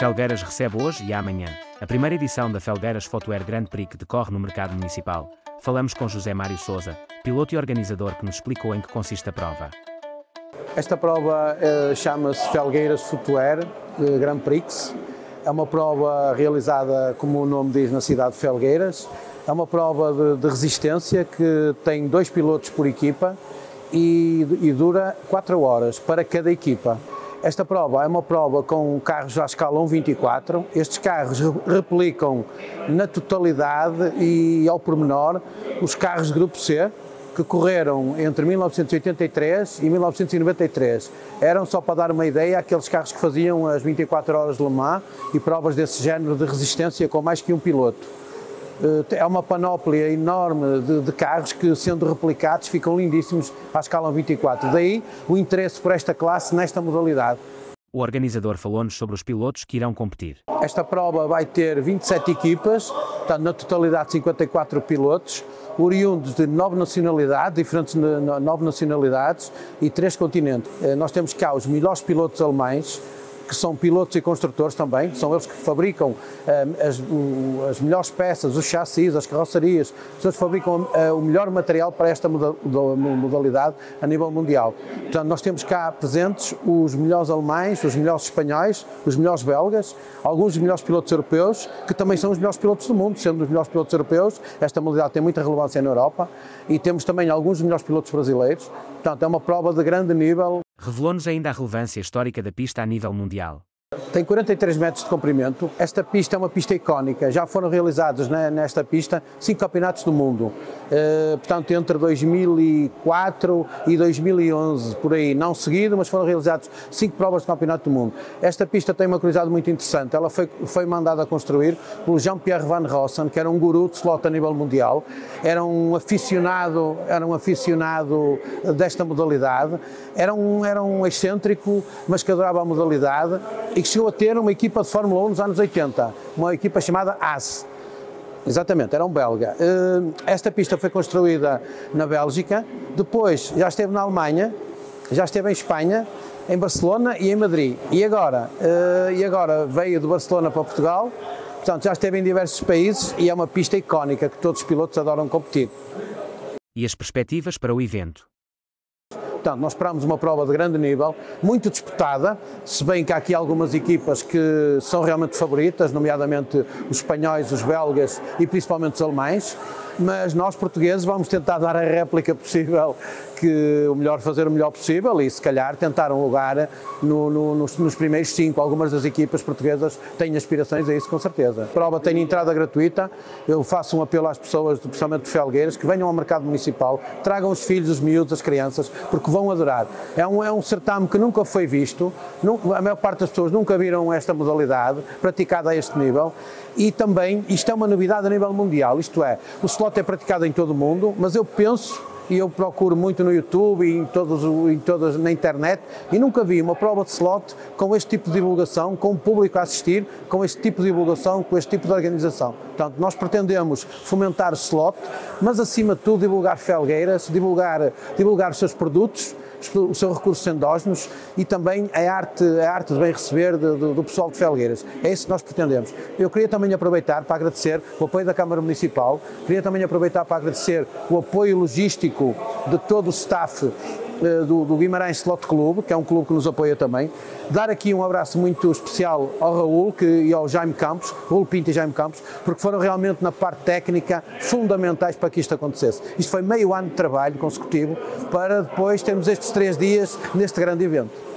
Felgueiras recebe hoje e amanhã a primeira edição da Felgueiras Fotoair Grand Prix que decorre no mercado municipal. Falamos com José Mário Souza, piloto e organizador, que nos explicou em que consiste a prova. Esta prova eh, chama-se Felgueiras Fotoair eh, Grand Prix. É uma prova realizada, como o nome diz, na cidade de Felgueiras. É uma prova de, de resistência que tem dois pilotos por equipa e, e dura 4 horas para cada equipa. Esta prova é uma prova com carros à escala 1.24. Estes carros replicam na totalidade e ao pormenor os carros de Grupo C, que correram entre 1983 e 1993. Eram, só para dar uma ideia, aqueles carros que faziam as 24 horas de Le Mans e provas desse género de resistência com mais que um piloto. Eh, é uma panóplia enorme de, de, carros que, sendo replicados, ficam lindíssimos à escala 24. Daí o interesse por esta classe nesta modalidade. O organizador falou-nos sobre os pilotos que irão competir. Esta prova vai ter 27 equipas, portanto, na totalidade 54 pilotos, oriundos de nove nacionalidades, diferentes nove nacionalidades e três continentes. Eh, nós temos cá os melhores pilotos alemães, que são pilotos e construtores também, são eles que fabricam uh, as, as, melhores peças, os chassis, as carrocerias, eles fabricam uh, o melhor material para esta modalidade a nível mundial. Portanto, nós temos cá presentes os melhores alemães, os melhores espanhóis, os melhores belgas, alguns dos melhores pilotos europeus, que também são os melhores pilotos do mundo, sendo os melhores pilotos europeus, esta modalidade tem muita relevância na Europa, e temos também alguns dos melhores pilotos brasileiros, portanto é uma prova de grande nível Revelou-nos ainda a relevância histórica da pista a nível mundial. Tem 43 metros de comprimento. Esta pista é uma pista icónica. Já foram realizados né, nesta pista cinco campeonatos do mundo. Uh, portanto, entre 2004 e 2011, por aí, não seguido, mas foram realizados cinco provas de campeonato do mundo. Esta pista tem uma curiosidade muito interessante. Ela foi, foi mandada a construir pelo Jean-Pierre Van Rossen, que era um guru de slot a nível mundial. Era um aficionado, era um aficionado desta modalidade. Era um, era um excêntrico, mas que adorava a modalidade e que chegou a ter uma equipa de Fórmula 1 nos anos 80, uma equipa chamada AS. Exatamente, era um belga. Eh, esta pista foi construída na Bélgica, depois já esteve na Alemanha, já esteve em Espanha, em Barcelona e em Madrid. E agora, eh, e agora veio de Barcelona para Portugal, portanto já esteve em diversos países e é uma pista icónica que todos os pilotos adoram competir. E as perspectivas para o evento? Portanto, nós esperamos uma prova de grande nível, muito disputada, se bem que há aqui algumas equipas que são realmente favoritas, nomeadamente os espanhóis, os belgas e principalmente os alemães, mas nós portugueses vamos tentar dar a réplica possível que o melhor fazer o melhor possível e se calhar tentar um lugar no, no, nos, nos, primeiros cinco. Algumas das equipas portuguesas têm aspirações a isso com certeza. A prova tem entrada gratuita, eu faço um apelo às pessoas, principalmente de Felgueiras, que venham ao mercado municipal, tragam os filhos, os miúdos, as crianças, porque vão adorar. É um, é um certame que nunca foi visto, a maior parte das pessoas nunca viram esta modalidade praticada a este nível e também isto é uma novidade a nível mundial, isto é, o slot é praticado em todo o mundo, mas eu penso e eu procuro muito no YouTube e em, todos, em todas na internet e nunca vi uma prova de slot com este tipo de divulgação, com o público a assistir, com este tipo de divulgação, com este tipo de organização. Portanto, nós pretendemos fomentar slot, mas acima de tudo divulgar felgueiras, divulgar, divulgar os seus produtos, os seus recursos endógenos e também a arte, a arte de bem receber do pessoal de Felgueiras. É isso que nós pretendemos. Eu queria também aproveitar para agradecer o apoio da Câmara Municipal, queria também aproveitar para agradecer o apoio logístico de todo o staff eh, do, do, Guimarães Slot Clube, que é um clube que nos apoia também. Dar aqui um abraço muito especial ao Raul que, e ao Jaime Campos, Raul Pinto e Jaime Campos, porque foram realmente na parte técnica fundamentais para que isto acontecesse. Isto foi meio ano de trabalho consecutivo para depois termos estes três dias neste grande evento.